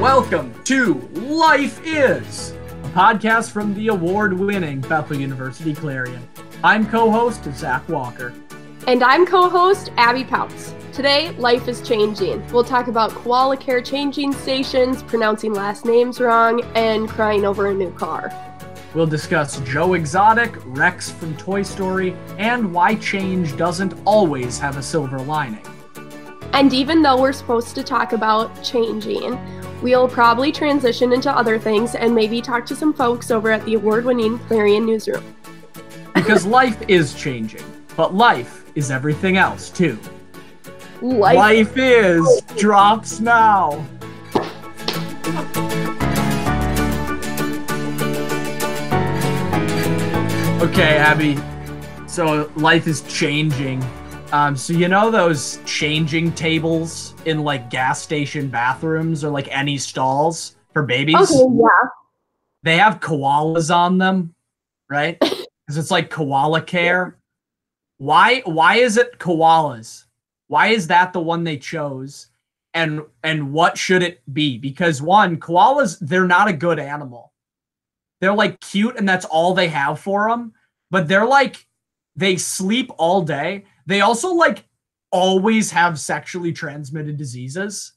Welcome to Life Is, a podcast from the award winning Bethel University Clarion. I'm co host Zach Walker. And I'm co host Abby Pautz. Today, life is changing. We'll talk about koala care changing stations, pronouncing last names wrong, and crying over a new car. We'll discuss Joe Exotic, Rex from Toy Story, and why change doesn't always have a silver lining. And even though we're supposed to talk about changing, We'll probably transition into other things and maybe talk to some folks over at the award winning Clarion Newsroom. because life is changing, but life is everything else too. Life, life is drops now. Okay, Abby. So life is changing. Um, so you know those changing tables in like gas station bathrooms or like any stalls for babies? Okay, yeah. They have koalas on them, right? Because it's like koala care. Why why is it koalas? Why is that the one they chose? And and what should it be? Because one, koalas, they're not a good animal. They're like cute and that's all they have for them, but they're like they sleep all day they also like always have sexually transmitted diseases.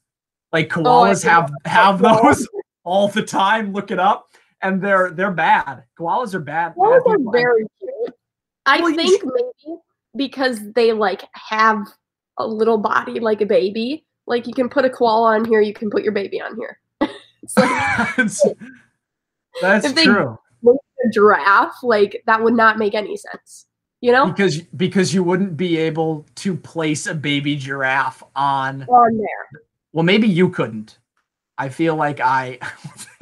Like oh, koalas oh, have have those all the time. Look it up, and they're they're bad. Koalas are bad. Koalas are very cute. I well, think maybe because they like have a little body like a baby. Like you can put a koala on here, you can put your baby on here. like, that's if true. A giraffe, like that would not make any sense you know? Because because you wouldn't be able to place a baby giraffe on on there. Well maybe you couldn't. I feel like i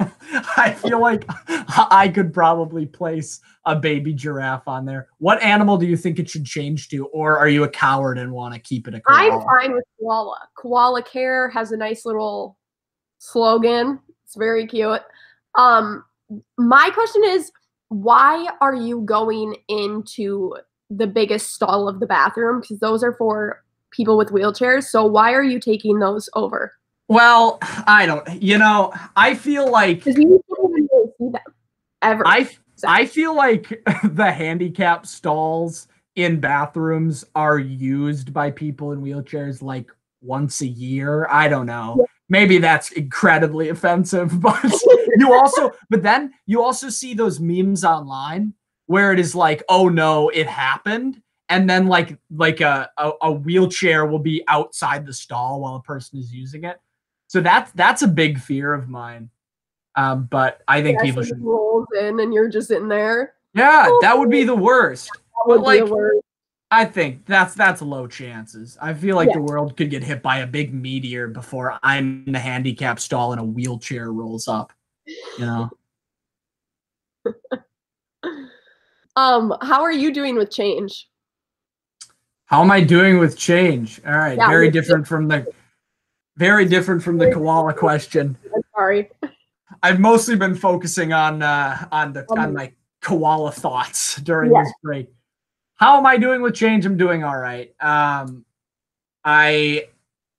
i feel like i could probably place a baby giraffe on there. What animal do you think it should change to or are you a coward and want to keep it a koala? i'm fine with koala. Koala care has a nice little slogan. It's very cute. Um my question is why are you going into the biggest stall of the bathroom because those are for people with wheelchairs. So why are you taking those over? Well, I don't. You know, I feel like you don't even really see them ever. I I feel like the handicap stalls in bathrooms are used by people in wheelchairs like once a year. I don't know. Yeah. Maybe that's incredibly offensive, but you also but then you also see those memes online where it is like, oh no, it happened. And then like like a, a, a wheelchair will be outside the stall while a person is using it. So that's that's a big fear of mine. Um, but I think yeah, people should rolls in and you're just in there. Yeah, oh, that would be the worst. But like, worst. I think that's that's low chances. I feel like yeah. the world could get hit by a big meteor before I'm in the handicap stall and a wheelchair rolls up. You know. Um, how are you doing with change? How am I doing with change? All right, yeah, very different from the very different from the koala question. I'm sorry. I've mostly been focusing on uh, on the um, on my koala thoughts during yeah. this break. How am I doing with change? I'm doing all right. Um, I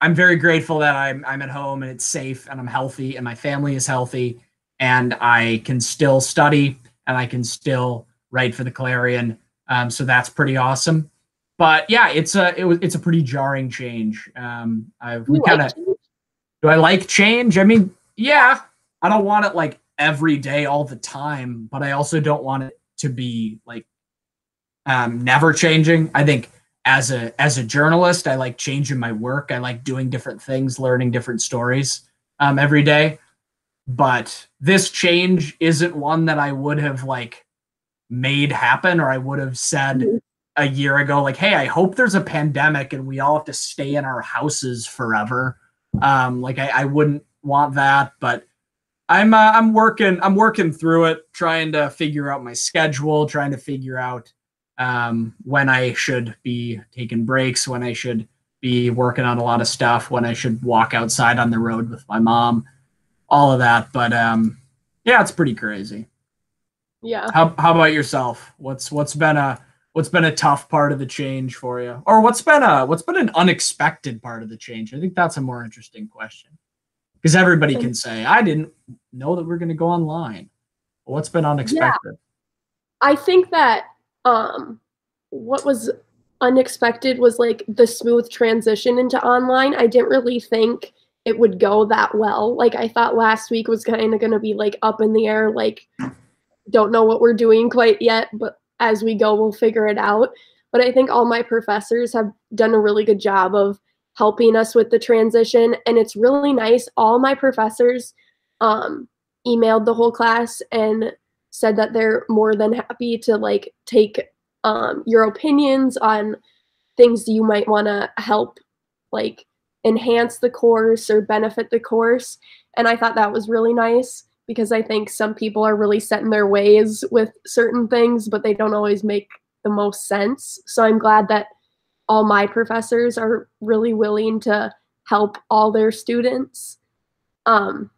I'm very grateful that I'm I'm at home and it's safe and I'm healthy and my family is healthy and I can still study and I can still write for the Clarion. Um, so that's pretty awesome. But yeah, it's a it was it's a pretty jarring change. Um, I've we kind of do I like change? I mean, yeah, I don't want it like every day all the time, but I also don't want it to be like um, never changing. I think as a as a journalist, I like changing my work. I like doing different things, learning different stories um, every day. But this change isn't one that I would have like made happen, or I would have said mm-hmm. a year ago, like, hey, I hope there's a pandemic and we all have to stay in our houses forever. Um, like I, I wouldn't want that, but I'm uh, I'm working I'm working through it, trying to figure out my schedule, trying to figure out um, when I should be taking breaks, when I should be working on a lot of stuff, when I should walk outside on the road with my mom, all of that. But um, yeah, it's pretty crazy. Yeah. How how about yourself? What's what's been a what's been a tough part of the change for you? Or what's been a what's been an unexpected part of the change? I think that's a more interesting question. because everybody can say, I didn't know that we're going to go online. What's been unexpected? Yeah. I think that um, what was unexpected was like the smooth transition into online. I didn't really think it would go that well. Like I thought last week was kind of going to be like up in the air, like don't know what we're doing quite yet, but as we go, we'll figure it out. But I think all my professors have done a really good job of helping us with the transition. And it's really nice. All my professors um, emailed the whole class and said that they're more than happy to like take um, your opinions on things you might want to help like enhance the course or benefit the course. And I thought that was really nice because I think some people are really set in their ways with certain things, but they don't always make the most sense. So I'm glad that all my professors are really willing to help all their students. Um,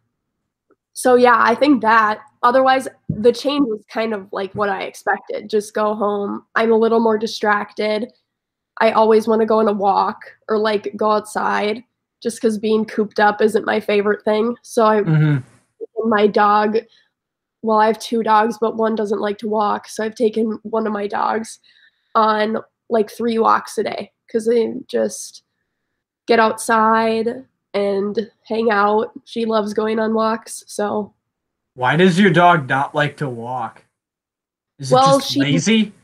so yeah, I think that otherwise the change was kind of like what I expected. Just go home. I'm a little more distracted. I always want to go on a walk or like go outside just because being cooped up isn't my favorite thing. So I mm-hmm. My dog well, I have two dogs, but one doesn't like to walk. So I've taken one of my dogs on like three walks a day because they just get outside and hang out. She loves going on walks. So why does your dog not like to walk? Is well, it just lazy?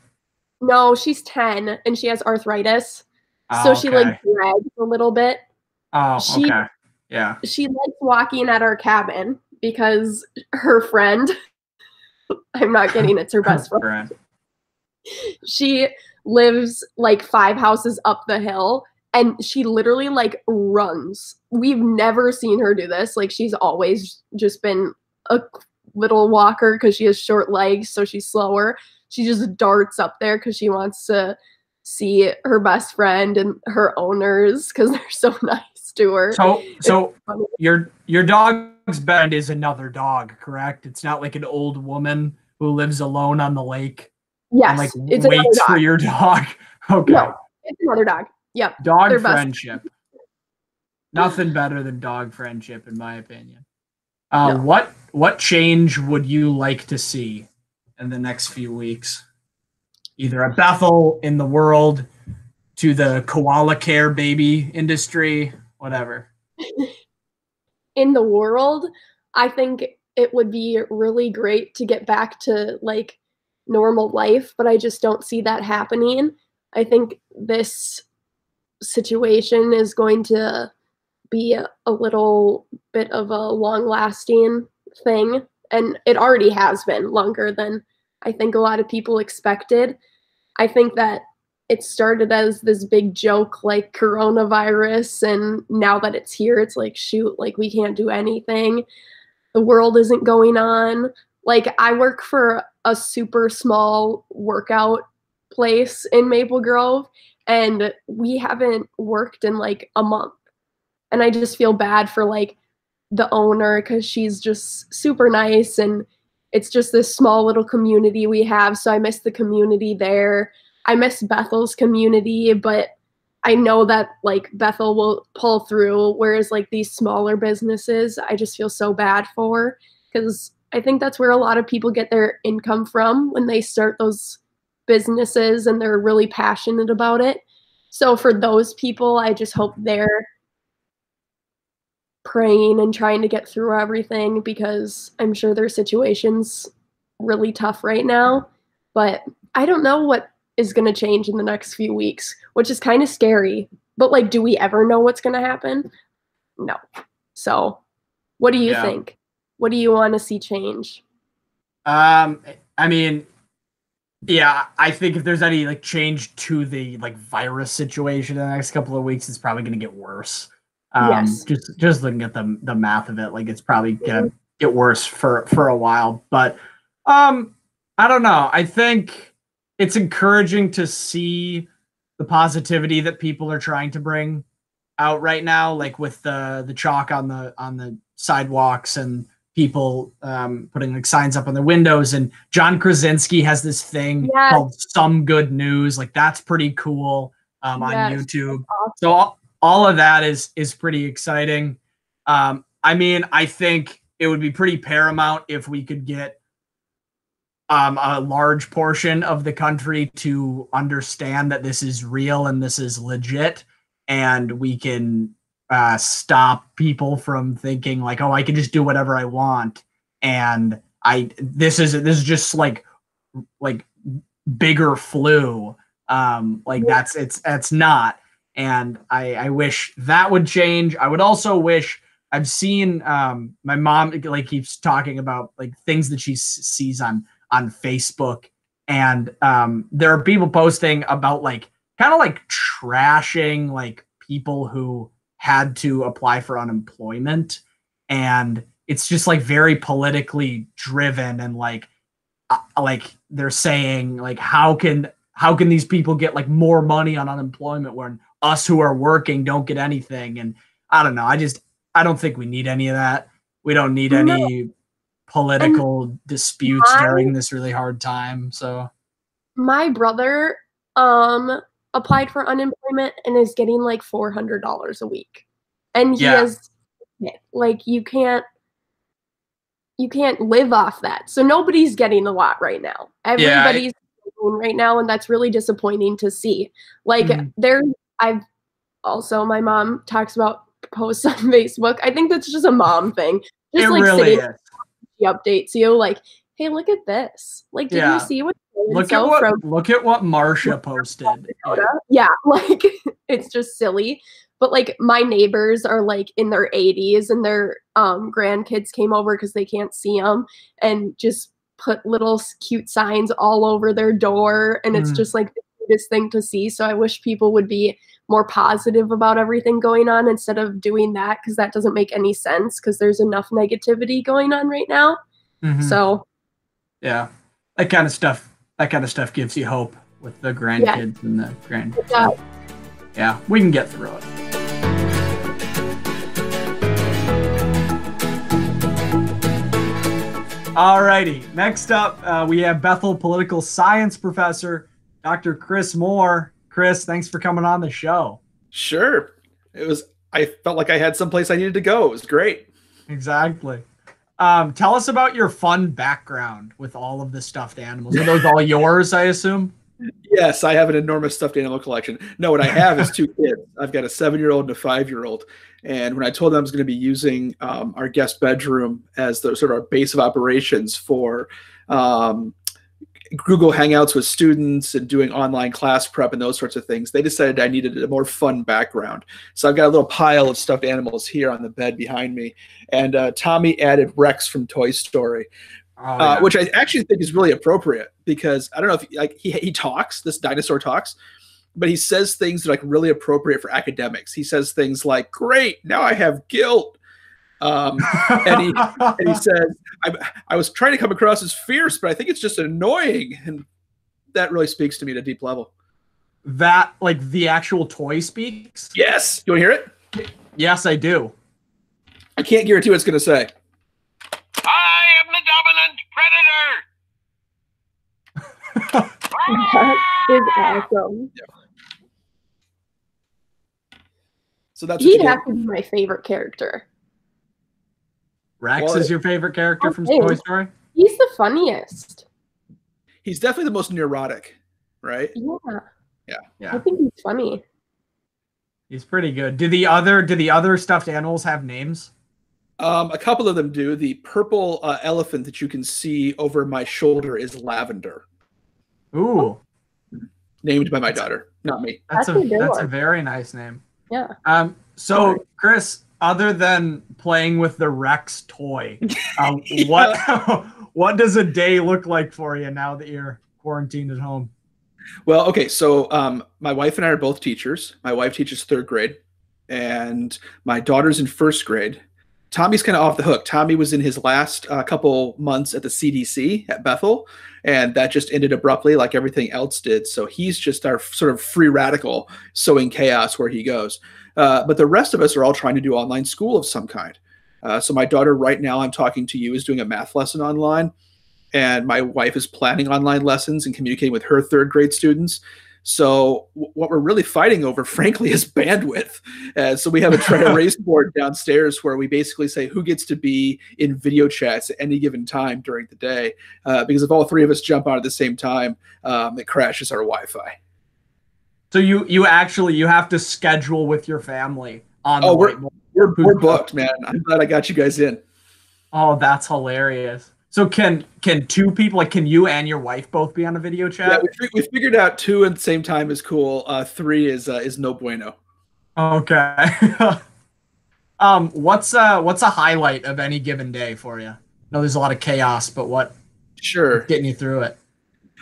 No, she's 10 and she has arthritis. Oh, so she like drags a little bit. Oh, she, okay. Yeah. She likes walking at our cabin because her friend I'm not kidding. It's her best friend. she lives like five houses up the hill and she literally like runs. We've never seen her do this. Like she's always just been a little walker because she has short legs, so she's slower. She just darts up there because she wants to see her best friend and her owners because they're so nice to her. So, so your your dog's bed is another dog, correct? It's not like an old woman who lives alone on the lake. Yes, and like it's waits for your dog. Okay. No, it's another dog. Yep. Dog friendship. Nothing better than dog friendship, in my opinion. Uh, no. What what change would you like to see in the next few weeks? Either at Bethel, in the world, to the koala care baby industry, whatever. in the world, I think it would be really great to get back to like normal life, but I just don't see that happening. I think this situation is going to be a, a little bit of a long lasting thing. And it already has been longer than I think a lot of people expected. I think that it started as this big joke like coronavirus, and now that it's here, it's like, shoot, like we can't do anything the world isn't going on. Like I work for a super small workout place in Maple Grove and we haven't worked in like a month. And I just feel bad for like the owner cuz she's just super nice and it's just this small little community we have so I miss the community there. I miss Bethel's community, but I know that like Bethel will pull through, whereas like these smaller businesses, I just feel so bad for because I think that's where a lot of people get their income from when they start those businesses and they're really passionate about it. So for those people, I just hope they're praying and trying to get through everything because I'm sure their situation's really tough right now. But I don't know what is going to change in the next few weeks, which is kind of scary. But like, do we ever know what's going to happen? No. So, what do you yeah. think? What do you want to see change? Um, I mean, yeah, I think if there's any like change to the like virus situation in the next couple of weeks, it's probably going to get worse. Um, yes. just just looking at the the math of it, like it's probably gonna mm-hmm. get worse for for a while. But um, I don't know. I think it's encouraging to see the positivity that people are trying to bring out right now, like with the the chalk on the on the sidewalks and people um, putting like signs up on their windows. And John Krasinski has this thing yes. called Some Good News. Like that's pretty cool um, on yes. YouTube. Awesome. So all, all, of that is is pretty exciting. Um, I mean, I think it would be pretty paramount if we could get um, a large portion of the country to understand that this is real and this is legit, and we can uh, stop people from thinking like, oh, I can just do whatever I want, and I this is this is just like like bigger flu. Um, like that's it's it's not, and I I wish that would change. I would also wish I've seen um my mom like keeps talking about like things that she s- sees on on Facebook, and um, there are people posting about like kind of like trashing like people who had to apply for unemployment, and it's just like very politically driven and like uh, like they're saying like how can how can these people get like more money on unemployment when us who are working don't get anything? And i don't know i just i don't think we need any of that. We don't need any political and disputes my, during this really hard time. So my brother um applied for unemployment and is getting like four hundred dollars a week. And he yeah. has like you can't you can't live off that. So nobody's getting a lot right now. Everybody's yeah, I, right now, and that's really disappointing to see. Like mm-hmm. there I've also my mom talks about posts on Facebook. I think that's just a mom thing. Just it like really sitting, is updates you like, hey, look at this. Like, did yeah. you see what look at what from- look at what Marsha posted? Yeah, like it's just silly. But like my neighbors are like in their 80s and their um, grandkids came over because they can't see them and just put little cute signs all over their door and it's mm. just like the cutest thing to see. So I wish people would be more positive about everything going on instead of doing that because that doesn't make any sense because there's enough negativity going on right now. Mm-hmm. So, yeah, that kind of stuff. That kind of stuff gives you hope with the grandkids yeah. and the grand. Yeah. yeah, we can get through it. All righty. next up uh, we have Bethel political science professor Dr. Chris Moore. Chris, thanks for coming on the show. Sure. It was I felt like I had someplace I needed to go. It was great. Exactly. Um, tell us about your fun background with all of the stuffed animals. Are those all yours, I assume? Yes, I have an enormous stuffed animal collection. No, what I have is two kids. I've got a seven-year-old and a five-year-old. And when I told them I was going to be using um, our guest bedroom as the sort of our base of operations for um, Google Hangouts with students and doing online class prep and those sorts of things, they decided I needed a more fun background. So I've got a little pile of stuffed animals here on the bed behind me. And uh, Tommy added Rex from Toy Story, oh, uh, yeah. uh, which I actually think is really appropriate because I don't know if like he, he talks, this dinosaur talks, but he says things that are like really appropriate for academics. He says things like, "Great, now I have guilt." Um, and, he, and he says, I, I was trying to come across as fierce, but I think it's just annoying. And that really speaks to me at a deep level. That, like, the actual toy speaks? Yes. You want to hear it? Yes, I do. I can't guarantee what it's going to say. I am the dominant predator. that is awesome. Yeah. So that's he'd have to be my favorite character. Rex well, is your favorite character from Toy Story? He's the funniest. He's definitely the most neurotic, right? Yeah. Yeah. Yeah. I think he's funny. He's pretty good. Do the other do the other stuffed animals have names? Um, a couple of them do. The purple uh, elephant that you can see over my shoulder is Lavender. Ooh. Named by my daughter, not me. That's, that's a, a that's a very nice name. Yeah. Um. So, Chris, other than playing with the Rex toy, um, what what does a day look like for you now that you're quarantined at home? Well, okay, so um, my wife and I are both teachers. My wife teaches third grade, and my daughter's in first grade. Tommy's kind of off the hook. Tommy was in his last uh, couple months at the CDC at Bethel, and that just ended abruptly, like everything else did. So he's just our sort of free radical, sowing chaos where he goes. Uh, but the rest of us are all trying to do online school of some kind. Uh, so my daughter, right now, I'm talking to you, is doing a math lesson online, and my wife is planning online lessons and communicating with her third grade students. So w- what we're really fighting over, frankly, is bandwidth. Uh, so we have a dry erase board downstairs where we basically say who gets to be in video chats at any given time during the day. Uh, because if all three of us jump on at the same time, um, it crashes our Wi-Fi. So you you actually you have to schedule with your family on. Oh, the we're- We're, we're booked, man. I'm glad I got you guys in. Oh, that's hilarious. So can can two people like can you and your wife both be on a video Yeah, chat? we, we figured out two at the same time is cool. Uh, three is uh, is no bueno. Okay. um, what's uh what's a highlight of any given day for you? No, there's a lot of chaos, but what Sure. getting you through it?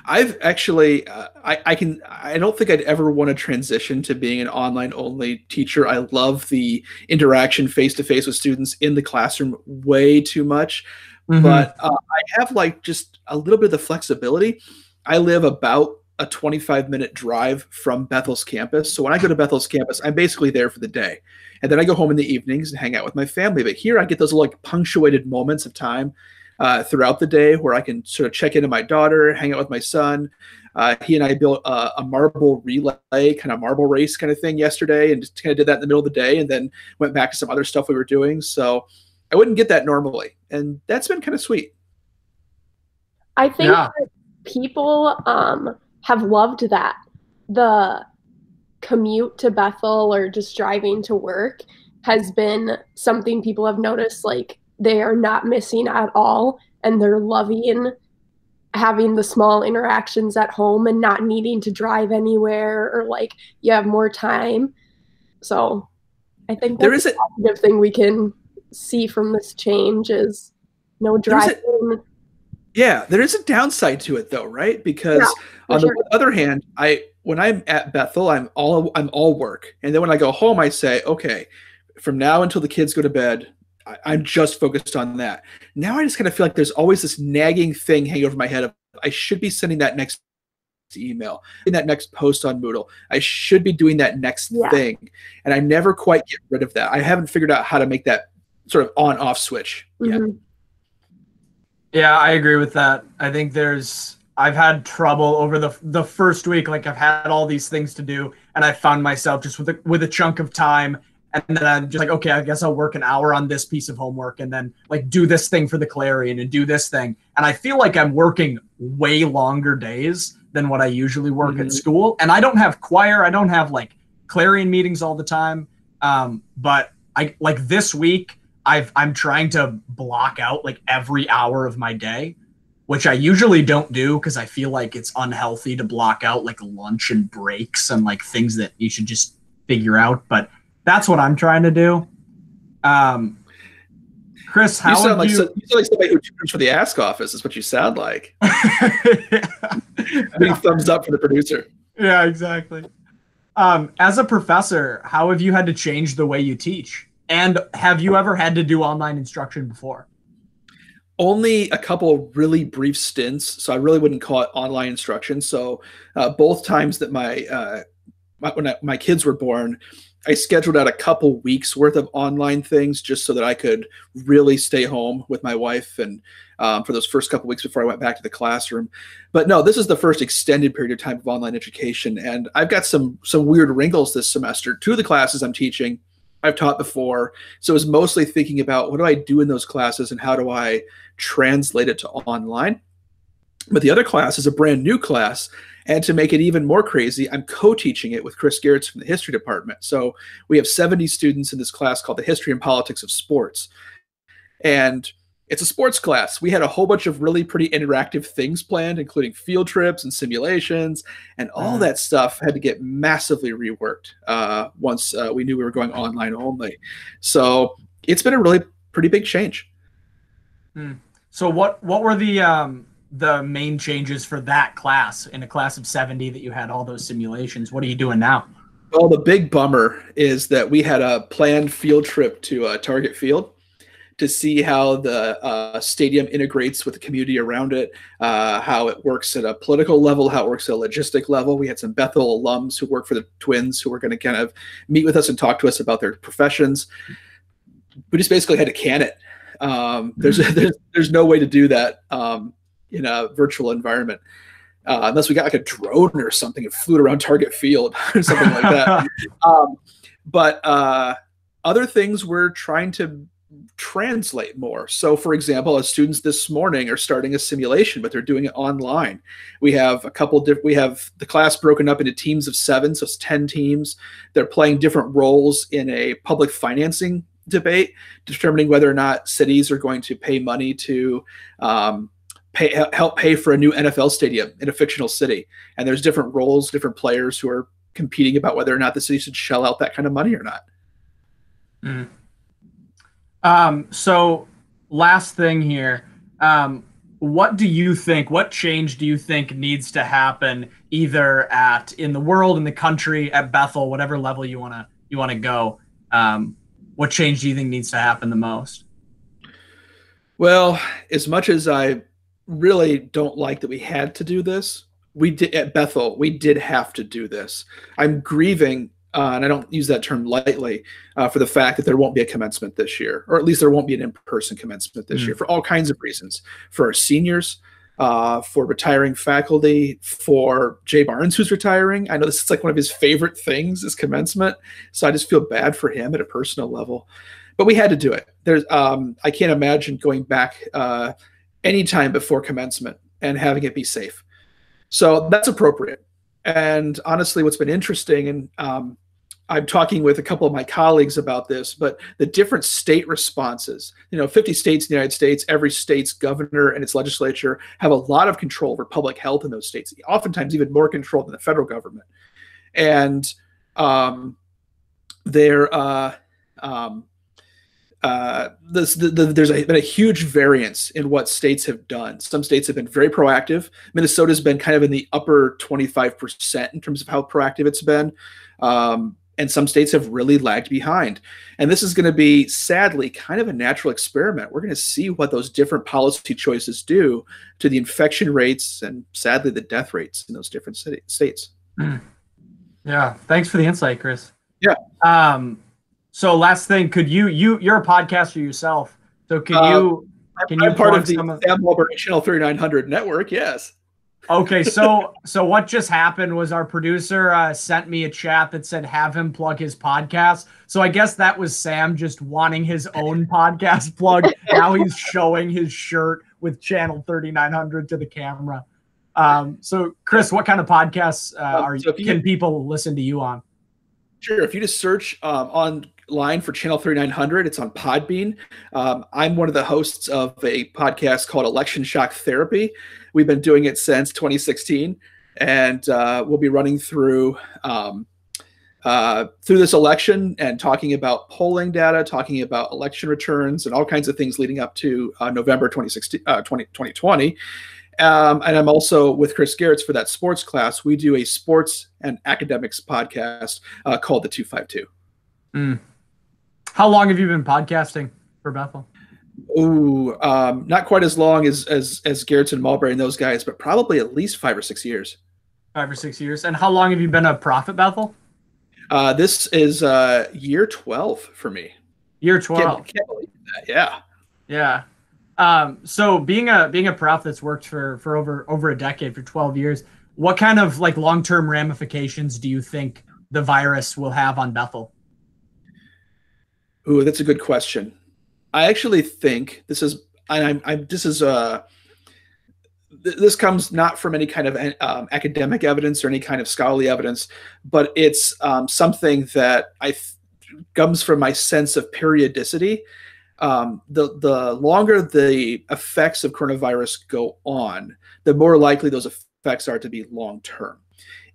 I've actually, uh, I, I can, I don't think I'd ever want to transition to being an online only teacher. I love the interaction face to face with students in the classroom way too much. Mm-hmm. But uh, I have like just a little bit of the flexibility. I live about a 25 minute drive from Bethel's campus. So when I go to Bethel's campus, I'm basically there for the day. And then I go home in the evenings and hang out with my family. But here I get those like punctuated moments of time uh, throughout the day where I can sort of check into my daughter, hang out with my son. Uh, he and I built a, a marble relay, kind of marble race kind of thing yesterday, and just kind of did that in the middle of the day, and then went back to some other stuff we were doing. So I wouldn't get that normally, and that's been kind of sweet. I think Yeah. that people um, have loved that. The commute to Bethel or just driving to work has been something people have noticed like they are not missing at all and they're loving having the small interactions at home and not needing to drive anywhere or like you have more time. So I think There that's is a positive thing we can see from this change is no driving. Yeah, there is a downside to it though, right? Because for on sure. the other hand, I when I'm at Bethel, I'm all I'm all work, and then when I go home, I say, okay, from now until the kids go to bed, I, I'm just focused on that. Now I just kind of feel like there's always this nagging thing hanging over my head of I should be sending that next email, in that next post on Moodle. I should be doing that next Yeah. thing, and I never quite get rid of that. I haven't figured out how to make that sort of on off switch yet. Mhm. Yeah, I agree with that. I think there's I've had trouble over the the first week. Like I've had all these things to do, and I found myself just with a, with a chunk of time, and then I'm just like, okay, I guess I'll work an hour on this piece of homework, and then like do this thing for the Clarion and do this thing, and I feel like I'm working way longer days than what I usually work at Mhm. school, and I don't have choir, I don't have like Clarion meetings all the time, um, but I like this week. I've I'm trying to block out like every hour of my day, which I usually don't do because I feel like it's unhealthy to block out like lunch and breaks and like things that you should just figure out. But that's what I'm trying to do. Um, Chris, how You sound like you? so, you sound like somebody who tutors for the Ask Office. Is what you sound like. Big thumbs up for the producer. yeah, exactly. Um, as a professor, how have you had to change the way you teach? And have you ever had to do online instruction before? Only a couple really brief stints, so I really wouldn't call it online instruction. So uh, both times that my, uh, my when I, my kids were born, I scheduled out a couple weeks worth of online things just so that I could really stay home with my wife and um, for those first couple weeks before I went back to the classroom. But no, this is the first extended period of time of online education, and I've got some some weird wrinkles this semester. Two of the classes I'm teaching, I've taught before, so it was mostly thinking about what do I do in those classes and how do I translate it to online. But the other class is a brand new class. And to make it even more crazy, I'm co teaching it with Chris Gehrz from the history department. So we have 70 students in this class called the History and Politics of Sports. And it's a sports class. We had a whole bunch of really pretty interactive things planned, including field trips and simulations, and all Mm. that stuff had to get massively reworked uh, once uh, we knew we were going online only. So it's been a really pretty big change. So what what were the um the main changes for that class in a class of 70 that you had all those simulations? What are you doing now? Well, the big bummer is that we had a planned field trip to uh, Target Field to see how the uh, stadium integrates with the community around it, uh, how it works at a political level, how it works at a logistic level. We had some Bethel alums who work for the Twins who were going to kind of meet with us and talk to us about their professions. We just basically had to can it. Um, there's, there's there's no way to do that um, in a virtual environment. uh, unless we got like a drone or something and flew it around Target Field or something like that. Um, but uh, other things we're trying to translate more. So, for example, as students this morning are starting a simulation, but they're doing it online. We have a couple. Diff- we have the class broken up into teams of seven, so it's ten teams. They're playing different roles in a public financing debate, determining whether or not cities are going to pay money to. Um, pay, help pay for a new NFL stadium in a fictional city, and there's different roles, different players who are competing about whether or not the city should shell out that kind of money or not. Mm. Um, so last thing here. Um, what do you think? What change do you think needs to happen either at in the world, in the country, at Bethel, whatever level you wanna you wanna go? Um, what change do you think needs to happen the most? Well, as much as I really don't like that we had to do this, we did at Bethel. We did have to do this. I'm grieving uh, and I don't use that term lightly, uh, for the fact that there won't be a commencement this year, or at least there won't be an in-person commencement this mm. year for all kinds of reasons. For our seniors, uh, for retiring faculty, for Jay Barnes who's retiring. I know this is like one of his favorite things is commencement, so I just feel bad for him at a personal level. But we had to do it. There's, um, I can't imagine going back uh, any time before commencement and having it be safe. So that's appropriate. And honestly, what's been interesting, and um, I'm talking with a couple of my colleagues about this, but the different state responses. You know, 50 states in the United States, every state's governor and its legislature have a lot of control over public health in those states, oftentimes even more control than the federal government. And um, they're, uh, um, uh, this, the, the, there's a, been a huge variance in what states have done. Some states have been very proactive. Minnesota's been kind of in the upper 25% in terms of how proactive it's been. Um, and some states have really lagged behind. And this is going to be, sadly, kind of a natural experiment. We're going to see what those different policy choices do to the infection rates and, sadly, the death rates in those different city, states. Mm. Yeah. Thanks for the insight, Chris. Yeah. Um, so last thing, could you you you're a podcaster yourself? So can uh, you can I'm you part of the Sam of- Channel 3900 network? Yes. Okay, so so what just happened was our producer uh, sent me a chat that said have him plug his podcast. So I guess that was Sam just wanting his own podcast plug. now he's showing his shirt with Channel 3900 to the camera. Um, so Chris, what kind of podcasts uh, are so you, can people listen to you on? Sure. If you just search um, on line for Channel 3900. It's on Podbean. Um, I'm one of the hosts of a podcast called Election Shock Therapy. We've been doing it since 2016, and uh, we'll be running through um, uh, through this election and talking about polling data, talking about election returns, and all kinds of things leading up to uh, November 2016, uh, 20, 2020. Um, and I'm also with Chris Gehrz for that sports class. We do a sports and academics podcast uh, called the 252. Mm. How long have you been podcasting for Bethel? Ooh, um, not quite as long as as as and Mulberry and those guys, but probably at least five or six years. Five or six years. And how long have you been a prof at Bethel? Uh, this is uh, year twelve for me. Year twelve. Can't, can't. Yeah. Yeah. Um, so being a being a prof that's worked for for over over a decade for twelve years, what kind of like long term ramifications do you think the virus will have on Bethel? Ooh, that's a good question. I actually think this is I'm, I'm this is uh this comes not from any kind of um, academic evidence or any kind of scholarly evidence, but it's um, something that I comes from my sense of periodicity. Um, the the longer the effects of coronavirus go on, the more likely those effects are to be long term.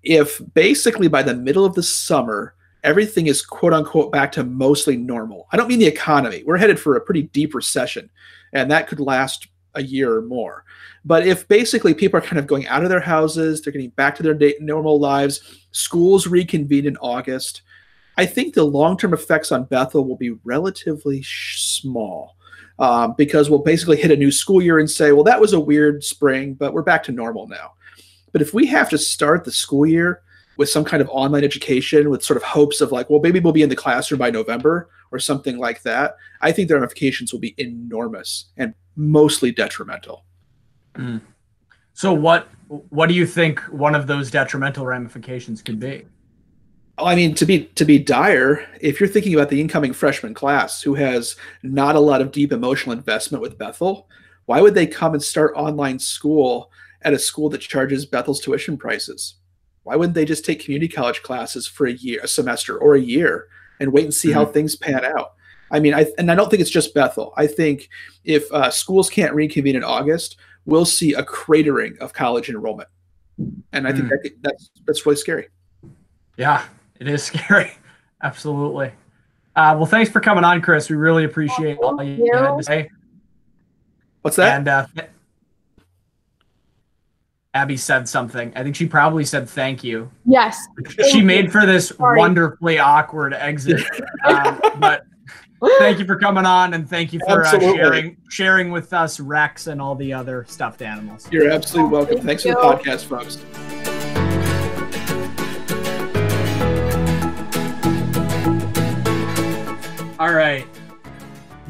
If basically by the middle of the summer everything is quote unquote back to mostly normal. I don't mean the economy. We're headed for a pretty deep recession, and that could last a year or more. But if basically people are kind of going out of their houses, they're getting back to their day, normal lives, schools reconvene in August, I think the long term effects on Bethel will be relatively small. Um, because we'll basically hit a new school year and say, well, that was a weird spring, but we're back to normal now. But if we have to start the school year with some kind of online education with sort of hopes of like, well, maybe we'll be in the classroom by November or something like that, I think the ramifications will be enormous and mostly detrimental. Mm. So what what do you think one of those detrimental ramifications could be? I mean, to be to be dire, if you're thinking about the incoming freshman class who has not a lot of deep emotional investment with Bethel, why would they come and start online school at a school that charges Bethel's tuition prices? Why wouldn't they just take community college classes for a year, a semester, or a year, and wait and see mm-hmm. how things pan out? I mean, I and I don't think it's just Bethel. I think if uh, schools can't reconvene in August, we'll see a cratering of college enrollment, and I mm. think that, that's that's really scary. Yeah, it is scary. Absolutely. Uh, well, thanks for coming on, Chris. We really appreciate all you, you had to say. What's that? And uh, Abby said something. I think she probably said thank you. Yes. She made for this Sorry. wonderfully awkward exit. um, but thank you for coming on and thank you for uh, sharing sharing with us Rex and all the other stuffed animals. You're absolutely welcome. Thank Thanks you. for the podcast, folks. All right.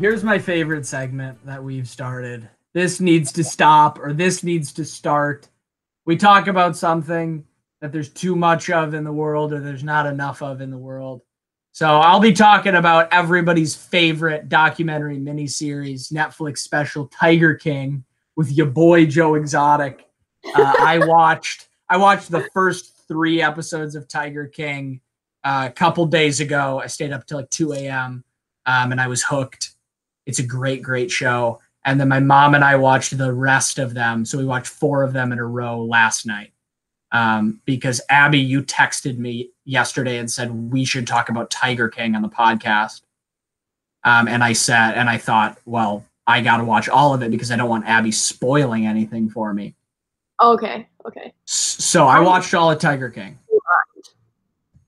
Here's my favorite segment that we've started. This needs to stop or this needs to start. We talk about something that there's too much of in the world or there's not enough of in the world. So I'll be talking about everybody's favorite documentary miniseries, Netflix special Tiger King with your boy Joe Exotic. Uh, I watched I watched the first three episodes of Tiger King uh, a couple days ago. I stayed up till like 2 a.m um, and I was hooked. It's a great, great show. And then my mom and I watched the rest of them. So we watched four of them in a row last night. Um, because Abby, you texted me yesterday and said we should talk about Tiger King on the podcast. Um, and I said, and I thought, well, I got to watch all of it because I don't want Abby spoiling anything for me. Okay. Okay. So I watched all of Tiger King.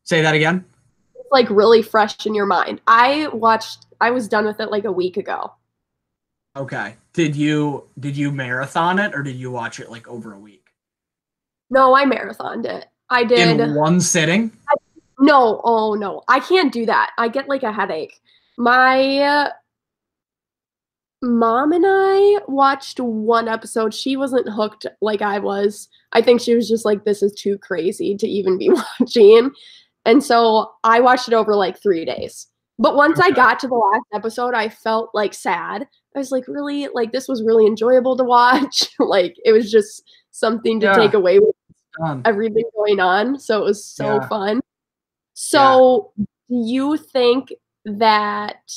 Say that again It's like really fresh in your mind. I watched I was done with it like a week ago. Okay. Did you did you marathon it or did you watch it like over a week? No, I marathoned it. I did in one sitting? I, no, oh no. I can't do that. I get like a headache. My uh, mom and I watched one episode. She wasn't hooked like I was. I think she was just like this is too crazy to even be watching. And so I watched it over like three days. But once okay. I got to the last episode, I felt like sad. I was like, really? Like, this was really enjoyable to watch. like, it was just something to yeah. take away with everything going on. So it was so yeah. fun. So, yeah. do you think that?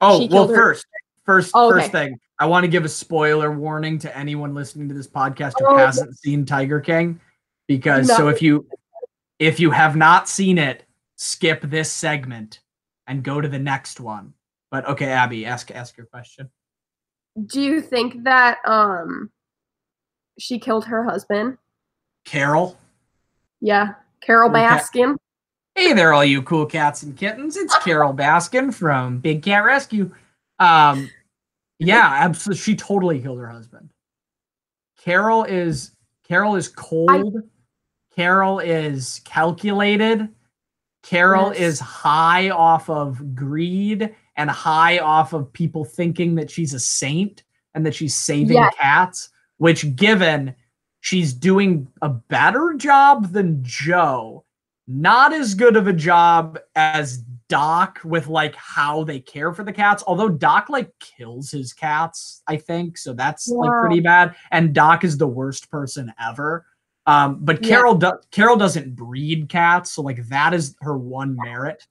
Oh, well, her- first, first, oh, okay. first thing, I want to give a spoiler warning to anyone listening to this podcast who oh, hasn't seen Tiger King, because no. so if you if you have not seen it, skip this segment and go to the next one. But okay, Abby, ask ask your question. Do you think that um she killed her husband? Carole? Yeah, Carole cool Baskin. Cat. Hey there, all you cool cats and kittens. It's Carole Baskin from Big Cat Rescue. Um, yeah, absolutely. She totally killed her husband. Carole is Carole is cold. I, Carole is calculated. Carole yes. is high off of greed and high off of people thinking that she's a saint and that she's saving yes. cats, which, given she's doing a better job than Joe, not as good of a job as Doc with like how they care for the cats. Although Doc like kills his cats, I think. So that's wow. like pretty bad. And Doc is the worst person ever. Um, but Carole yeah. do- Carole doesn't breed cats, so like that is her one merit.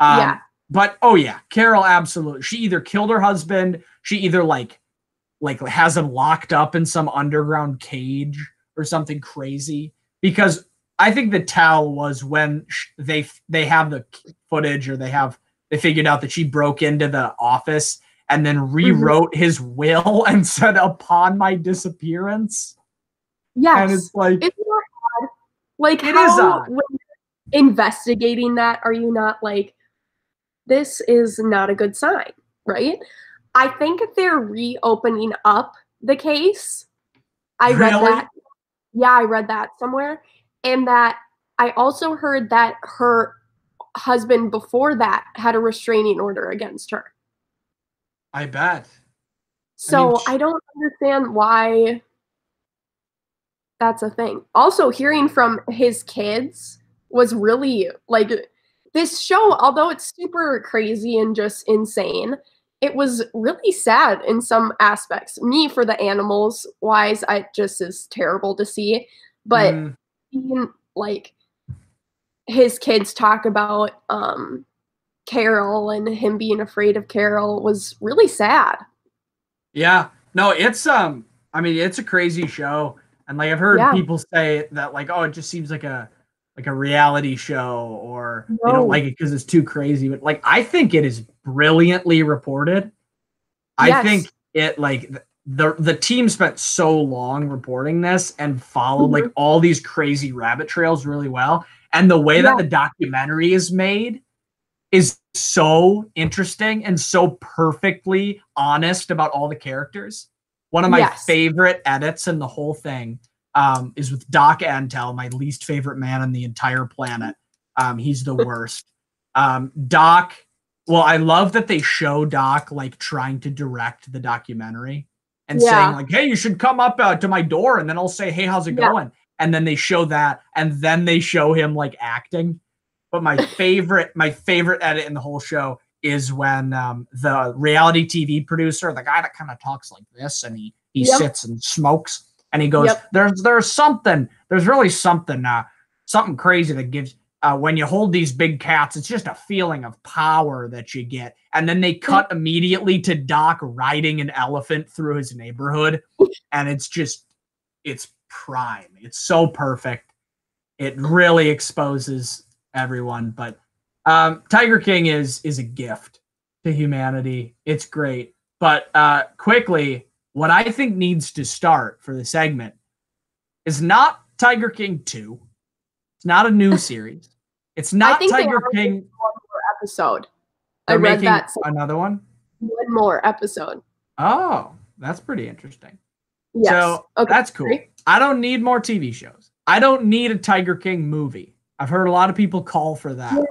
Um, yeah. But oh yeah, Carole absolutely. She either killed her husband, she either like like has him locked up in some underground cage or something crazy. Because I think the tell was when they they have the footage or they have they figured out that she broke into the office and then mm-hmm. rewrote mm-hmm. his will and said upon my disappearance Yes. And it's like it's not odd. Like it how, is odd. When investigating that, are you not like this is not a good sign, right? I think they're reopening up the case. I really? read that. Yeah, I read that somewhere. And that I also heard that her husband before that had a restraining order against her. I bet. So I, mean, I don't understand why that's a thing. Also, hearing from his kids was really like this show, although it's super crazy and just insane, it was really sad in some aspects. Me, for the animals wise, I just is terrible to see. But Mm, seeing, like his kids talk about um Carole and him being afraid of Carole was really sad. yeah. No, it's um. I mean, it's a crazy show, and like I've heard Yeah. people say that like, oh, it just seems like a like a reality show, or they No. don't like it because it's too crazy. But like, I think it is brilliantly reported. I think it like the the team spent so long reporting this and followed Mm-hmm. like all these crazy rabbit trails really well, and the way that the documentary is made is so interesting and so perfectly honest about all the characters. One of my Yes. favorite edits in the whole thing um, is with Doc Antle, my least favorite man on the entire planet. Um, he's the worst. um, Doc, well, I love that they show Doc like trying to direct the documentary and Yeah. saying like, "Hey, you should come up uh, to my door," and then I'll say, "Hey, how's it Yeah. going?" And then they show that, and then they show him like acting. But my favorite, my favorite edit in the whole show is when um, the reality TV producer, the guy that kind of talks like this, and he he Yep. sits and smokes, and he goes, Yep. "There's there's something, there's really something, uh, something crazy that gives." Uh, when you hold these big cats, it's just a feeling of power that you get. And then they cut immediately to Doc riding an elephant through his neighborhood. And it's just, it's prime. It's so perfect. It really exposes everyone. But um, Tiger King is is a gift to humanity. It's great. But uh, quickly, what I think needs to start for the segment is not Tiger King 2. It's not a new series. It's not Tiger King. One more episode. I read that another one. one more episode. Oh, that's pretty interesting. Yes. So okay. that's cool. I don't need more TV shows. I don't need a Tiger King movie. I've heard a lot of people call for that.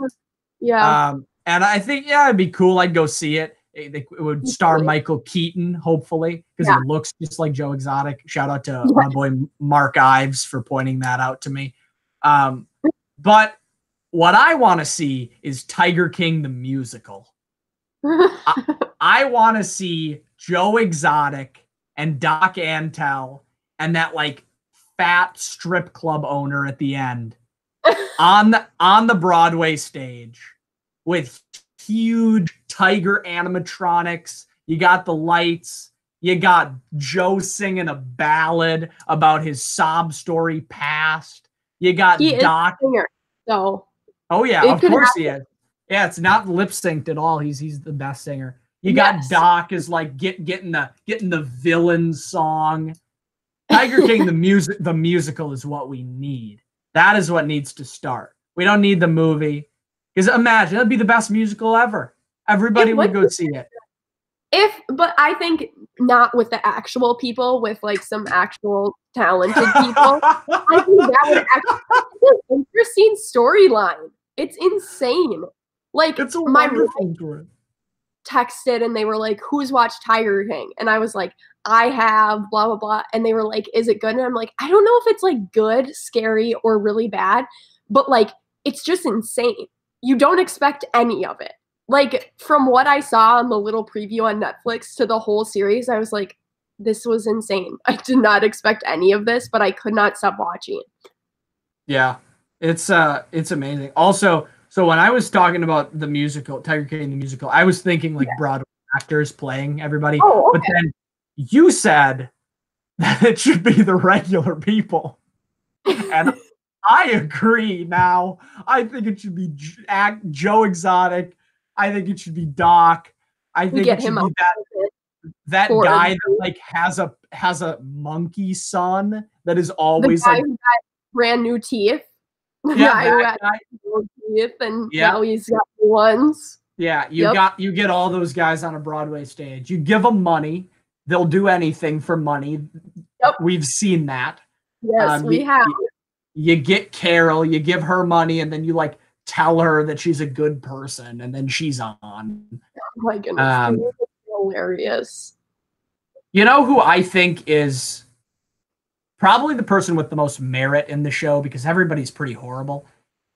Yeah. Um, and I think yeah, it'd be cool. I'd go see it. It, it would star Michael Keaton, hopefully, because Yeah. he looks just like Joe Exotic. Shout out to Yeah. my boy Mark Ives for pointing that out to me. Um, but what I want to see is Tiger King the musical. I want to see Joe Exotic and Doc Antle and that like fat strip club owner at the end on the on the Broadway stage with huge tiger animatronics. You got the lights. You got Joe singing a ballad about his sob story past. You got he Doc. singer. So Oh yeah, It of course he is. Yeah, it's not lip synced at all. He's he's the best singer. You got Yes. Doc is like get getting the getting the villain song. Tiger King the music the musical is what we need. That is what needs to start. We don't need the movie. Because imagine that'd be the best musical ever. Everybody It would go see it. if but I think not with the actual people, with like some actual talented people. I think that would actually be an interesting storyline. It's insane. Like it's a my story. texted and they were like, "Who's watched Tiger King?" And I was like, "I have." Blah blah blah. And they were like, "Is it good?" And I'm like, "I don't know if it's like good, scary, or really bad, but like it's just insane. You don't expect any of it. Like from what I saw on the little preview on Netflix to the whole series, I was like, this was insane. I did not expect any of this, but I could not stop watching. Yeah, it's uh, it's amazing. Also, so when I was talking about the musical, Tiger King the musical, I was thinking like Broadway actors playing everybody, Oh, but then you said that it should be the regular people, and I agree. Now, I think it should be Joe Exotic. I think it should be Doc. I think get it should him be that that guy that like has a has a monkey son that is always like brand new teeth. Yeah, guy who that had guy. no teeth and Yeah. now he's got new ones. Yeah, you Yep. got you get all those guys on a Broadway stage. You give them money, they'll do anything for money. Yep. We've seen that. Yes, Um, we you- have. You get Carole, you give her money, and then you like tell her that she's a good person, and then she's on. Oh my goodness, um, hilarious. You know who I think is probably the person with the most merit in the show because everybody's pretty horrible.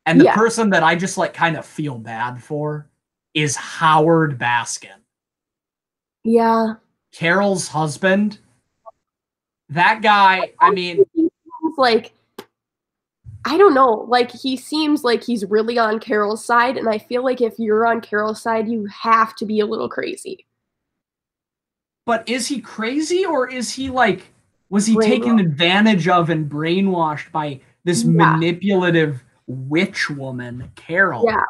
And the Yeah. person that I just like kind of feel bad for is Howard Baskin, Yeah. Carole's husband. That guy, I mean, like I don't know, like he seems like he's really on Carole's side, and I feel like if you're on Carole's side, you have to be a little crazy. but is he crazy or is he like was he taken advantage of and brainwashed by this Yeah. manipulative witch woman, Carole? Yeah.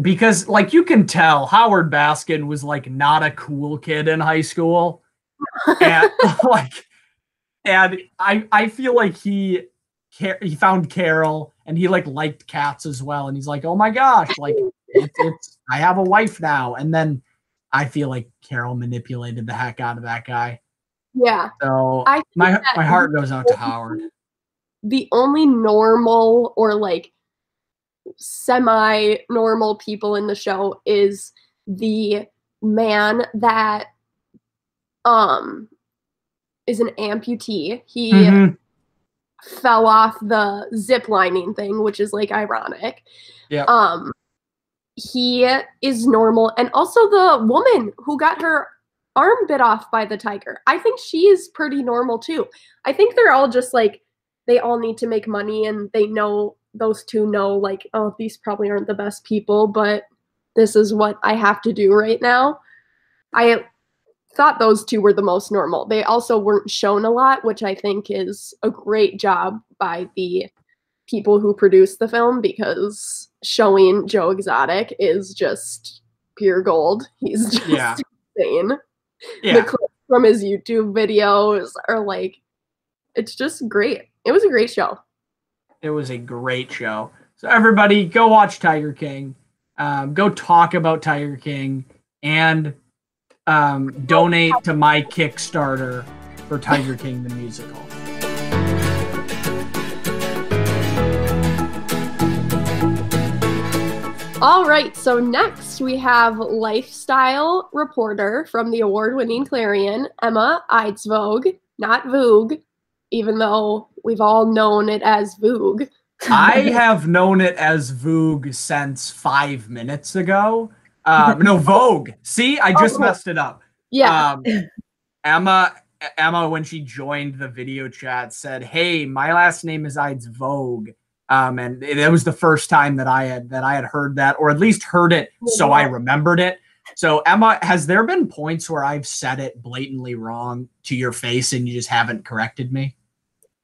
Because like you can tell Howard Baskin was like not a cool kid in high school. and like and I I feel like he Ca- he found Carole and he like liked cats as well and he's like, "Oh my gosh, like it's, it's I have a wife now." And then I feel like Carole manipulated the heck out of that guy. Yeah. So I my my heart goes out to Howard. the only normal or like semi normal people in the show is the man that um is an amputee. He Mhm. Fell off the zip lining thing, which is like ironic. Yep. Um he is normal and also the woman who got her arm bit off by the tiger. I think she's pretty normal too. I think they're all just like they all need to make money and they know those two know like oh these probably aren't the best people but this is what I have to do right now. I thought those two were the most normal. They also weren't shown a lot, which I think is a great job by the people who produced the film because showing Joe Exotic is just pure gold. He's just Yeah. insane. The clips from his YouTube videos are like, it's just great. It was a great show. It was a great show. So everybody, go watch Tiger King. Um, go talk about Tiger King and um, donate to my Kickstarter for Tiger King the musical. All right, so next we have lifestyle reporter from the award winning Clarion, Emma Eidsvåg, not Voog, even though we've all known it as Voog. I have known it as Vogue since five minutes ago. Um, no, Vogue. See, I just Oh. messed it up. Yeah. Um, Emma, Emma, when she joined the video chat, said, "Hey, my last name is Ides Vogue." Um, and it, it was the first time that I had that I had heard that, or at least heard it, so I remembered it. So, Emma, has there been points where I've said it blatantly wrong to your face and you just haven't corrected me?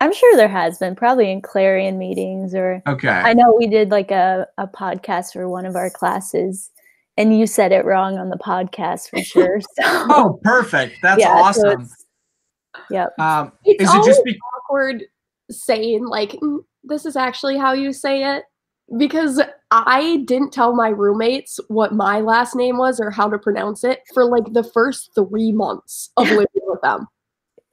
I'm sure there has been, probably in Clarion meetings or Okay. I know we did like a, a podcast for one of our classes and you said it wrong on the podcast for sure. So oh, perfect. That's yeah, awesome. it's- yep. Um, it's is it just be- awkward saying, like, "Mm, this is actually how you say it? Because I didn't tell my roommates what my last name was or how to pronounce it for like the first three months of living with them.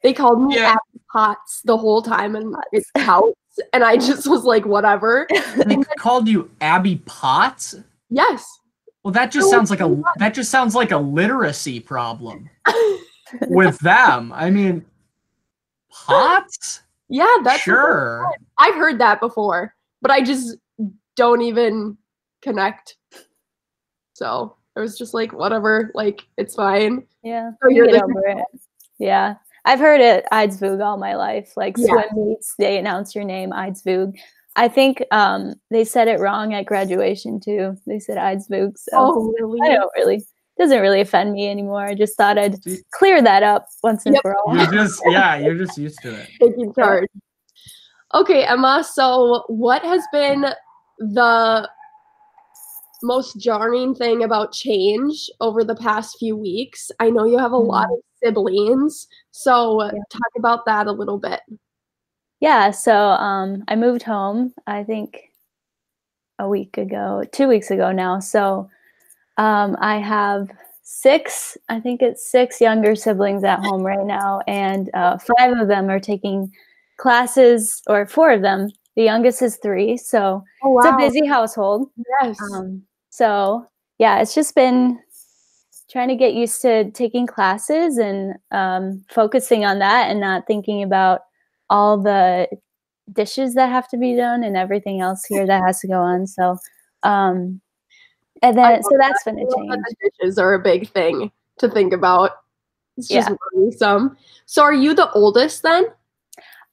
They called me Yeah. Abby Potts the whole time, and it's Pautz. And I just was like, whatever. And they called you Abby Potts? Yes. Well, that just Oh, sounds like a that just sounds like a literacy problem with them. I mean, Potts? yeah, that's sure. I've heard that before, but I just don't even connect. So I was just like, whatever, like it's fine. Yeah. So you you're get over it. Yeah. I've heard it Eidsvug all my life. Like Yeah. swim meets, they announce your name, Eidsvug. I think um, they said it wrong at graduation too. They said Eidsvug. So Oh, really? I don't really doesn't really offend me anymore. I just thought I'd clear that up once and Yep. for all. You're just yeah, you're just used to it. Taking charge. Okay, Emma. So, what has been the most jarring thing about change over the past few weeks? I know you have a lot of siblings, so Yeah. talk about that a little bit. Yeah, so um, I moved home, I think a week ago, two weeks ago now. So um, I have six, I think it's six younger siblings at home right now, and uh, five of them are taking classes, or four of them. The youngest is three, so Oh, it's a busy household. Yes. Um, so yeah, it's just been trying to get used to taking classes and um, focusing on that and not thinking about all the dishes that have to be done and everything else here that has to go on. So, um, and then so that's that. been a change. the dishes are a big thing to think about. It's just Yeah. worrisome. So are you the oldest then?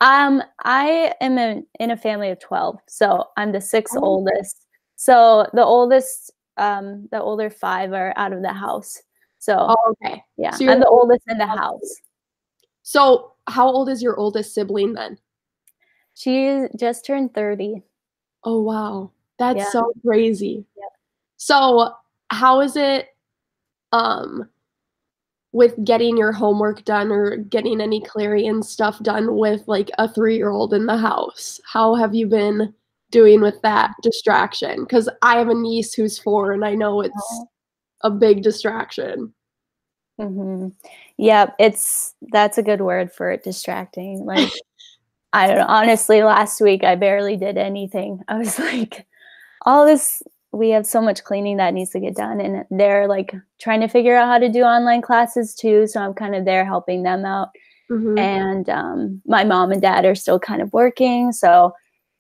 Um, I am in, in a family of 12, so I'm the sixth Oh. oldest. So the oldest, um, the older five are out of the house. So Oh, okay. yeah, so I'm the oldest in the house. So how old is your oldest sibling then? She just turned 30. Oh wow. That's Yeah. so crazy. Yep. So how is it um with getting your homework done or getting any Clarion stuff done with like a three year old in the house? How have you been doing with that distraction? Because I have a niece who's four and I know it's Oh. a big distraction. Hmm Yeah, it's that's a good word for it, distracting. Like I don't know. Honestly, last week I barely did anything. I was like, all this we have so much cleaning that needs to get done and they're like trying to figure out how to do online classes too so i'm kind of there helping them out Mhm. and um, my mom and dad are still kind of working so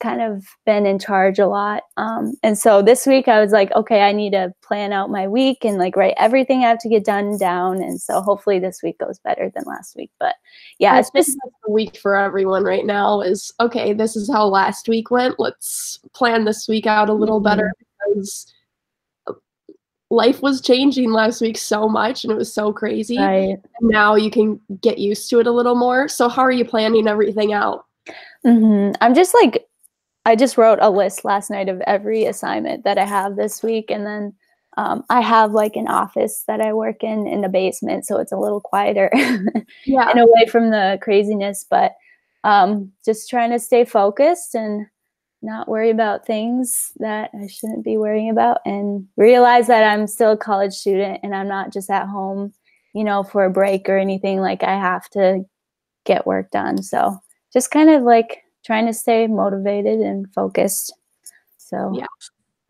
kind of been in charge a lot um, and so this week i was like okay i need to plan out my week and like write everything i have to get done down and so hopefully this week goes better than last week but yeah it's just the week for everyone right now is okay, this is how last week went. Let's plan this week out a little better because uh, life was changing last week so much and it was so crazy. right now you can get used to it a little more. So how are you planning everything out? hmm I'm just like, I just wrote a list last night of every assignment that I have this week, and then um, I have like an office that I work in in the basement, so it's a little quieter Yeah. and away from the craziness. But um, just trying to stay focused and not worry about things that I shouldn't be worrying about, and realize that I'm still a college student and I'm not just at home, you know, for a break or anything. Like I have to get work done. So just kind of like trying to stay motivated and focused. So Yeah.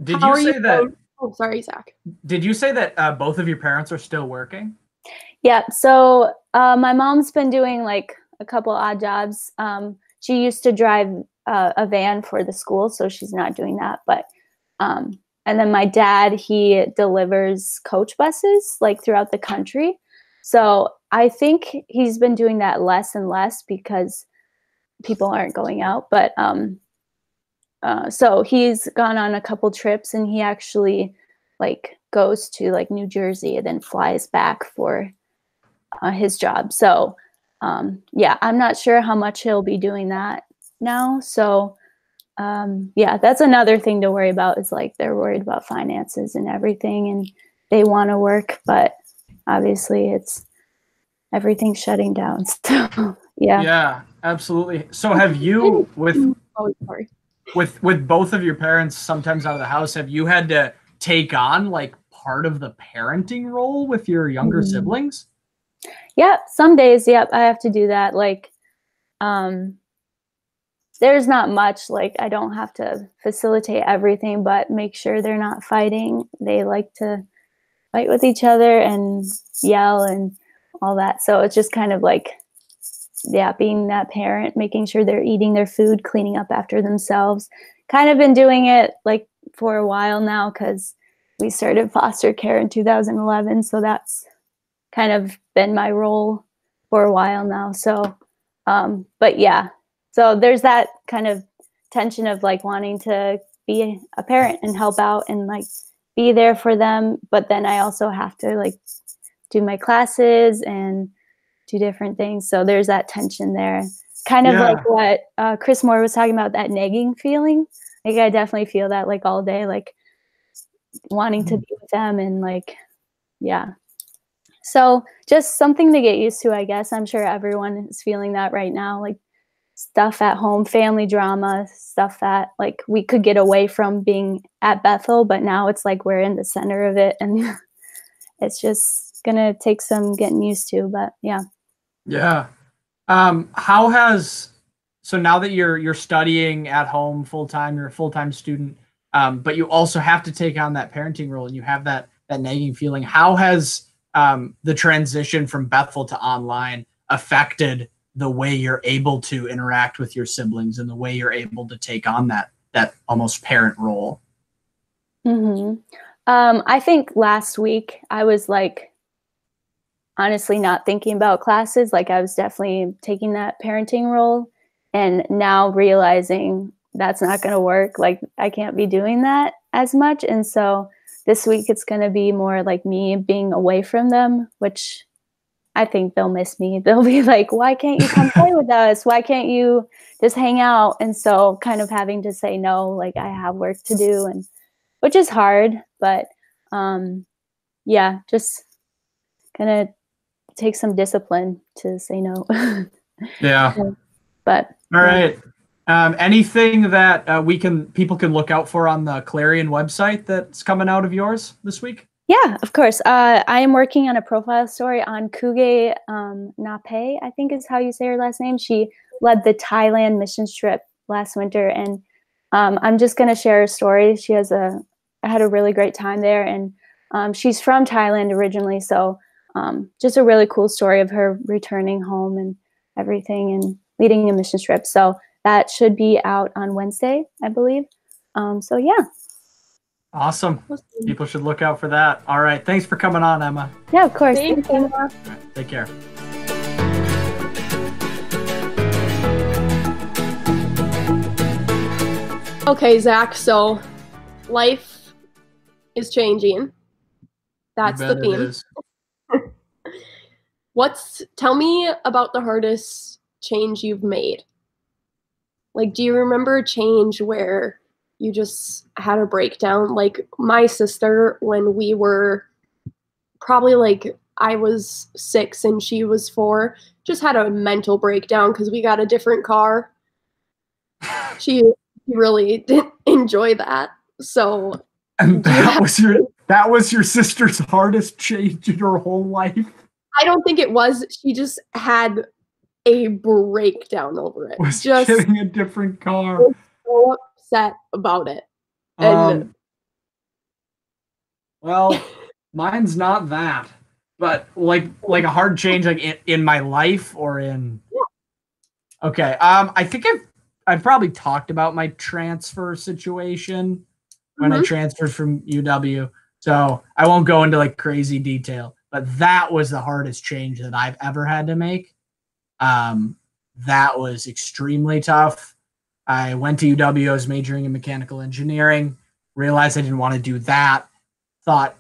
Did How you are say that? going- Oh, sorry, Zach. Did you say that uh, both of your parents are still working? yeah. So uh, my mom's been doing like a couple odd jobs. Um, she used to drive uh, a van for the school, so she's not doing that. But um, and then my dad, he delivers coach buses like throughout the country. So I think he's been doing that less and less because people aren't going out. But um, uh, so he's gone on a couple trips and he actually like goes to like New Jersey and then flies back for uh, his job. So um, yeah, I'm not sure how much he'll be doing that now. So um, yeah, that's another thing to worry about. Is like they're worried about finances and everything, and they want to work, but obviously it's everything's shutting down. So yeah. Yeah, absolutely. So have you with Oh, sorry. with with both of your parents sometimes out of the house, have you had to take on like part of the parenting role with your younger Mhm. siblings? Yep, some days, yep, I have to do that. Like, um, there's not much, like, I don't have to facilitate everything, but make sure they're not fighting. They like to fight with each other and yell and all that. So it's just kind of like, yeah, being that parent, making sure they're eating their food, cleaning up after themselves. Kind of been doing it like for a while now because we started foster care in 2011. So that's kind of been my role for a while now. So, um, but yeah, so there's that kind of tension of like wanting to be a parent and help out and like be there for them. But then I also have to like do my classes and do different things. So there's that tension there. Kind of Yeah. like what uh, Chris Moore was talking about that nagging feeling. Like I definitely feel that like all day, like wanting to be with them and like, yeah. So just something to get used to, I guess. I'm sure everyone is feeling that right now. Like stuff at home, family drama, stuff that like we could get away from being at Bethel, but now it's like we're in the center of it and it's just gonna take some getting used to. But yeah. Yeah. Um, how has so now that you're you're studying at home full time, you're a full time student, um, but you also have to take on that parenting role and you have that that nagging feeling. How has um, the transition from Bethel to online affected the way you're able to interact with your siblings and the way you're able to take on that that almost parent role Mm-hmm. Um, I think last week I was like, honestly, not thinking about classes. Like I was definitely taking that parenting role, and now realizing that's not going to work. Like I can't be doing that as much, and so this week it's going to be more like me being away from them, which I think they'll miss me. They'll be like, "Why can't you come play with us? Why can't you just hang out?" And so, kind of having to say no, like I have work to do, and which is hard, but um, yeah, just gonna take some discipline to say no. yeah but all right um, anything that uh, we can people can look out for on the clarion website that's coming out of yours this week yeah, of course. Uh, I am working on a profile story on Kuge um, Nape, I think is how you say her last name. She led the Thailand mission trip last winter, and um, I'm just gonna share her story. She has a I had a really great time there, and um, she's from Thailand originally, so um, just a really cool story of her returning home and everything, and leading a mission trip. So that should be out on Wednesday, I believe. Um, so yeah, awesome people should look out for that all right thanks for coming on emma yeah, of course. Thank Thank you. you. All right, take care Okay, Zach. So life is changing. That's the bet it theme. What's tell me about the hardest change you've made? Like, do you remember a change where you just had a breakdown? Like my sister, when we were probably like I was six and she was four, just had a mental breakdown because we got a different car. She really didn't enjoy that. So and that was your that was your sister's hardest change in her whole life I don't think it was. She just had a breakdown over it. was just getting a different car so upset about it. And Um, well, mine's not that, but like like a hard change like in, in my life or in. Okay, um, I think I've I've probably talked about my transfer situation when I Mhm. transferred from UW, so I won't go into like crazy detail. But that was the hardest change that I've ever had to make. Um, that was extremely tough. I went to UW, I was majoring in mechanical engineering, realized I didn't want to do that. Thought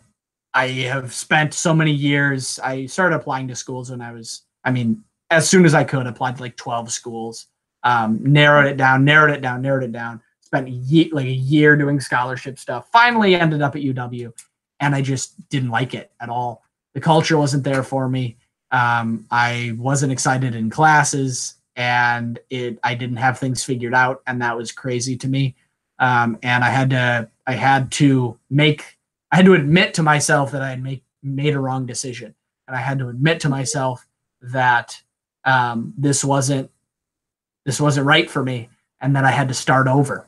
I have spent so many years. I started applying to schools when I was, I mean, as soon as I could, applied to like 12 schools, um, narrowed it down, narrowed it down, narrowed it down. Spent like a year doing scholarship stuff. Finally ended up at UW, and I just didn't like it at all. The culture wasn't there for me. Um, I wasn't excited in classes, and it I didn't have things figured out, and that was crazy to me. Um, and I had to I had to make I had to admit to myself that I had make, made a wrong decision, and I had to admit to myself that um, this wasn't this wasn't right for me, and that I had to start over.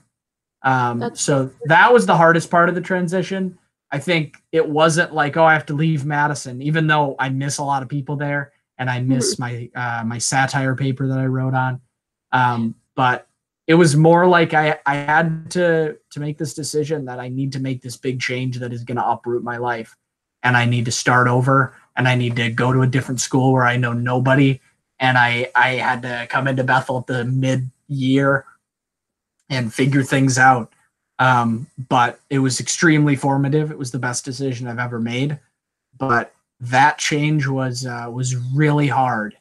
Um, so that was the hardest part of the transition. I think it wasn't like, oh, I have to leave Madison, even though I miss a lot of people there and I miss my uh, my satire paper that I wrote on. Um, but it was more like I, I had to to make this decision that I need to make this big change that is going to uproot my life, and I need to start over, and I need to go to a different school where I know nobody, and I I had to come into Bethel at the mid year and figure things out. Um, but it was extremely formative. It was the best decision I've ever made. But that change was uh, was really hard,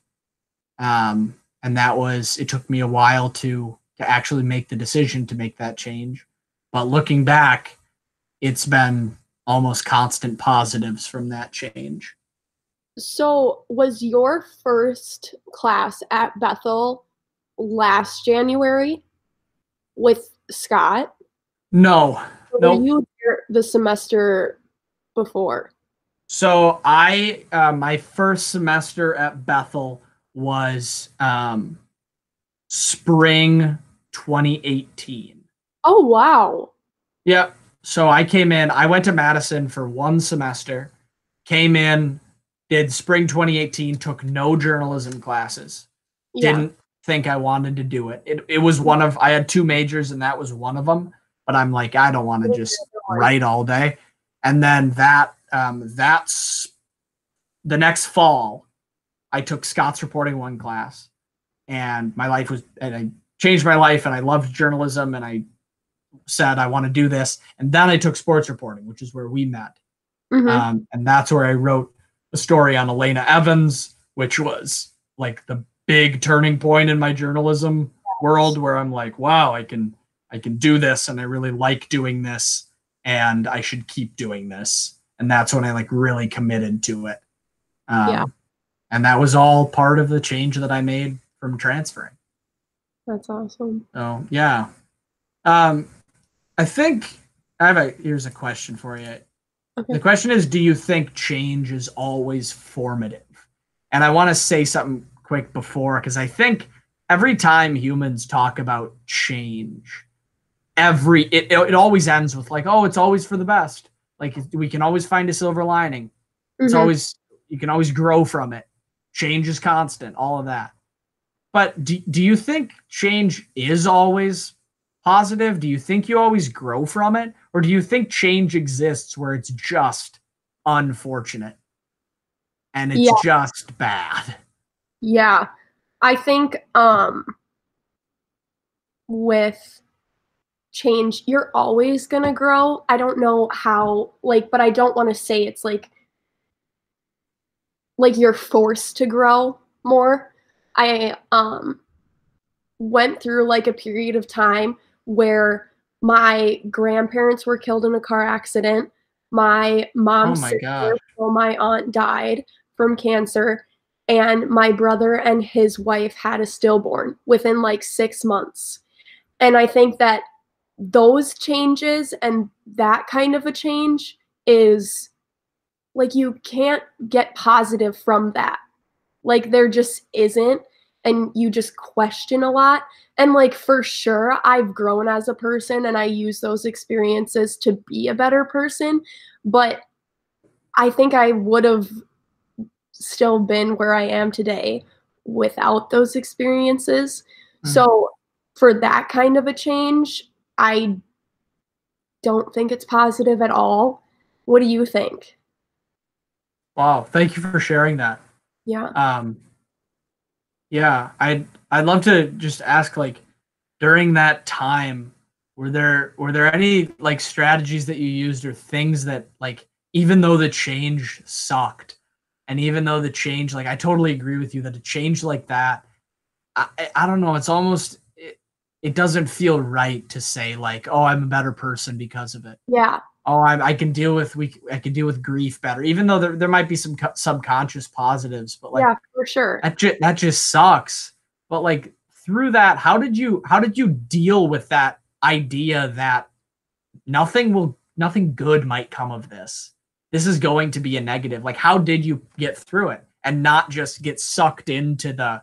um, and that was it took me a while to to actually make the decision to make that change. But looking back, it's been almost constant positives from that change. so was your first class at Bethel last January with Scott? No, Or Nope. Were you the semester before? So I uh, my first semester at Bethel was um, spring 2018. Oh wow. Yep. So I came in. I went to Madison for one semester. Came in, did spring 2018. Took no journalism classes. Yeah. didn't think I wanted to do it. It it was one of I had two majors and that was one of them. But I'm like I don't want to just write all day. And then that um, that's the next fall. I took Scott's reporting one class, and my life was and I changed my life and I loved journalism and I said I want to do this. And then I took sports reporting, which is where we met. Mhm. Um, and that's where I wrote a story on Elena Evans, which was like the big turning point in my journalism world where I'm like, wow, I can I can do this and I really like doing this and I should keep doing this. And that's when I like really committed to it. Um, Yeah. And that was all part of the change that I made from transferring. That's awesome. So yeah. Um I think I have a here's a question for you. Okay. The question is do you think change is always formative? And I want to say something quick before because I think every time humans talk about change, every it, it, always ends with like, oh, it's always for the best. Like we can always find a silver lining. It's Mhm. always you can always grow from it. Change is constant, all of that. But do, do you think change is always positive? Do you think you always grow from it? Or do you think change exists where it's just unfortunate and it's Yeah. just bad? Yeah. I think um with change you're always going to grow. I don't know how like but I don't want to say it's like like you're forced to grow more. I um went through like a period of time where my grandparents were killed in a car accident. My mom's Oh my sister, my aunt died from cancer and my brother and his wife had a stillborn within like 6 months. And I think that those changes and that kind of a change is like you can't get positive from that. Like there just isn't and you just question a lot. And like for sure I've grown as a person and I use those experiences to be a better person, but I think I would have still been where I am today without those experiences. Mhm. So for that kind of a change, I don't think it's positive at all. What do you think? Wow, thank you for sharing that. Yeah. Um yeah, I'd I'd love to just ask like during that time were there were there any like strategies that you used or things that like even though the change sucked and even though the change like I totally agree with you that a change like that I I- I don't know it's almost it, doesn't feel right to say like oh I'm a better person because of it. Yeah. oh I'm, I can deal with we I can deal with grief better. Even though there, there might be some co- subconscious positives but like yeah, for sure. that just that just sucks. But like through that how did you how did you deal with that idea that nothing will nothing good might come of this? This is going to be a negative. Like how did you get through it and not just get sucked into the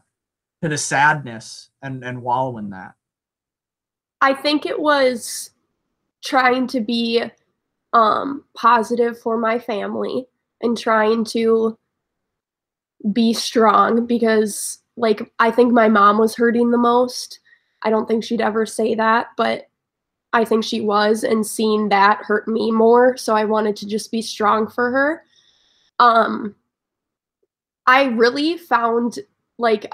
to the sadness and and wallow in that I think it was trying to be um positive for my family and trying to be strong because like I think my mom was hurting the most. I don't think she'd ever say that, but I think she was and seeing that hurt me more, so I wanted to just be strong for her. Um I really found like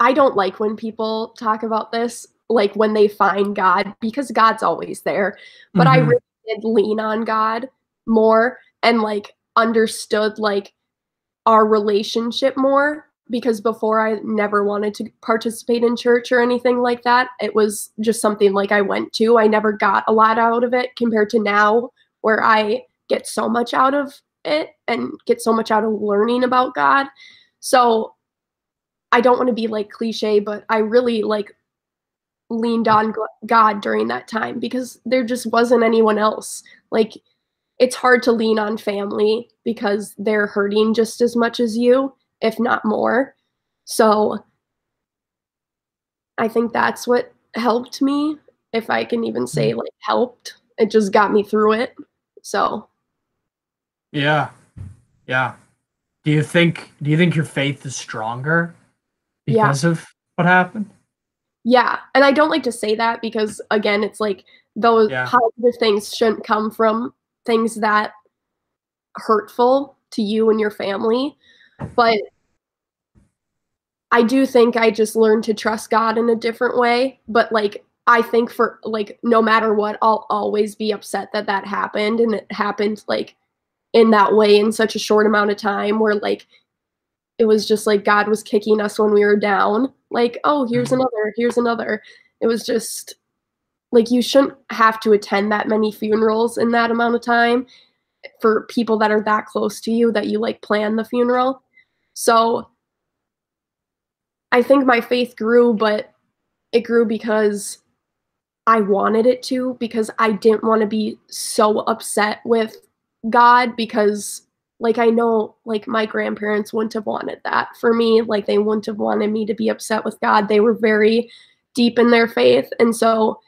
I don't like when people talk about this like when they find God because God's always there. But I Mhm. really did lean on God more and like understood like our relationship more because before I never wanted to participate in church or anything like that. It was just something like I went to. I never got a lot out of it compared to now where I get so much out of it and get so much out of learning about God. So I don't want to be like cliche, but I really like leaned on God during that time because there just wasn't anyone else. Like it's hard to lean on family because they're hurting just as much as you, if not more. So I think that's what helped me, if I can even say mm-hmm. like helped. It just got me through it. So yeah yeah do you think do you think your faith is stronger Yeah. because of What happened? Yeah, and I don't like to say that because again, it's like those Yeah. positive things shouldn't come from things that hurtful to you and your family. But I do think I just learned to trust God in a different way, but like I think for like no matter what, I'll always be upset that that happened and it happened like in that way in such a short amount of time where like it was just like God was kicking us when we were down. Like, oh, here's Mhm. another, here's another. It was just like you shouldn't have to attend that many funerals in that amount of time for people that are that close to you that you like plan the funeral. So I think my faith grew, but it grew because I wanted it to, because I didn't want to be so upset with God because like I know like my grandparents wouldn't have wanted that for me. Like they wouldn't have wanted me to be upset with God. They were very deep in their faith. And so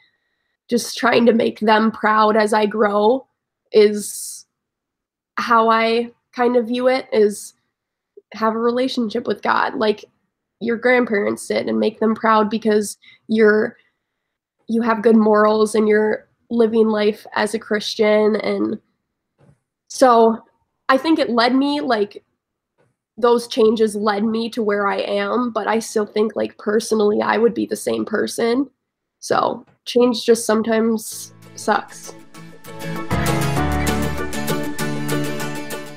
just trying to make them proud as I grow is how I kind of view it is have a relationship with God like your grandparents did and make them proud because you're you have good morals and you're living life as a Christian and so I think it led me like those changes led me to where I am, but I still think like personally I would be the same person. So change just sometimes sucks.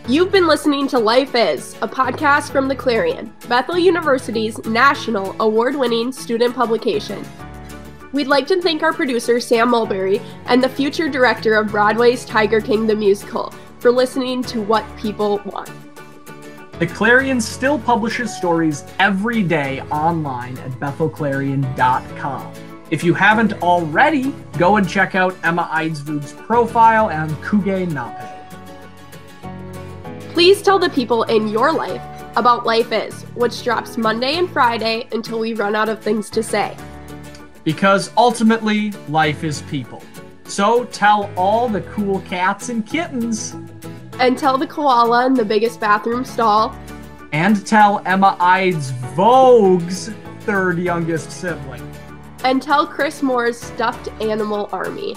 You've been listening to Life Is, a podcast from the Clarion, Bethel University's national award winning student publication. We'd like to thank our producer, Sam Mulberry, and the future director of Broadway's Tiger King the Musical for listening to what people want. The Clarion still publishes stories every day online at bethelclarion.com. If you haven't already, go and check out Emma Eidsvud's profile and Kuge Nape. Please tell the people in your life about Life Is, which drops Monday and Friday until we run out of things to say. Because ultimately, life is people. So tell all the cool cats and kittens, And tell the koala in the biggest bathroom stall. and tell Emma Ides Vogue's third youngest sibling. And tell Chris Moore's stuffed animal army.